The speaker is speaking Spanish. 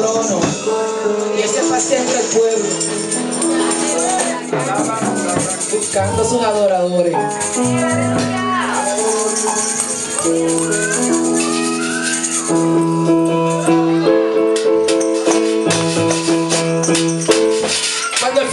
trono y ese pase entre el pueblo buscando a sus adoradores. Cuando el